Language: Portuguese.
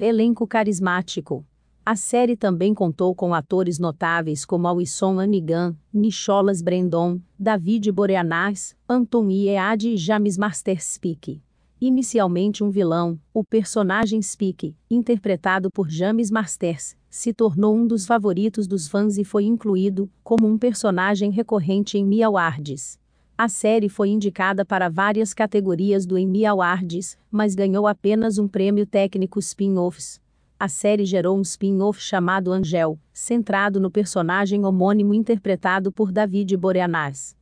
Elenco carismático. A série também contou com atores notáveis como Alison Anigan, Nicholas Brendon, David Boreanaz, Anton Iead e James Master Speak. Inicialmente um vilão, o personagem Speak, interpretado por James Masters, se tornou um dos favoritos dos fãs e foi incluído como um personagem recorrente em Emmy Awards. A série foi indicada para várias categorias do Emmy Awards, mas ganhou apenas um prêmio técnico spin-offs. A série gerou um spin-off chamado Angel, centrado no personagem homônimo interpretado por David Boreanaz.